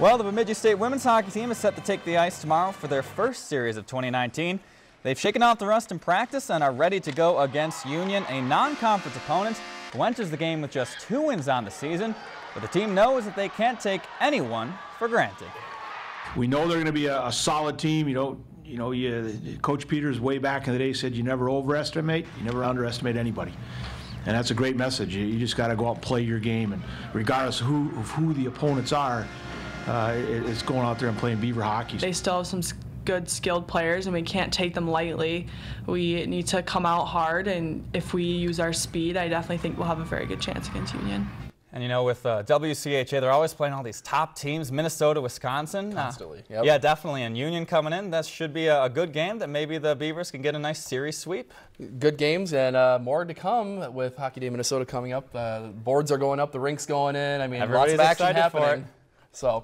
Well, the Bemidji State women's hockey team is set to take the ice tomorrow for their first series of 2019. They've shaken off the rust in practice and are ready to go against Union, a non-conference opponent who enters the game with just two wins on the season. But the team knows that they can't take anyone for granted. We know they're going to be a, a solid team. You know, you know, you, Coach Peters way back in the day said you never overestimate, you never underestimate anybody. And that's a great message. You, you just got to go out and play your game, and regardless of who, of who the opponents are, uh, it's going out there and playing Beaver hockey. They still have some good skilled players and we can't take them lightly. We need to come out hard and if we use our speed, I definitely think we'll have a very good chance against Union. And you know, with uh, WCHA, they're always playing all these top teams, Minnesota, Wisconsin. Uh, Constantly, uh, yep. Yeah, definitely. And Union coming in, that should be a, a, good game that maybe the Beavers can get a nice series sweep. Good games and uh, more to come with Hockey Day Minnesota coming up. Uh, boards are going up, the rink's going in. I mean, Everybody's lots of action happening. So.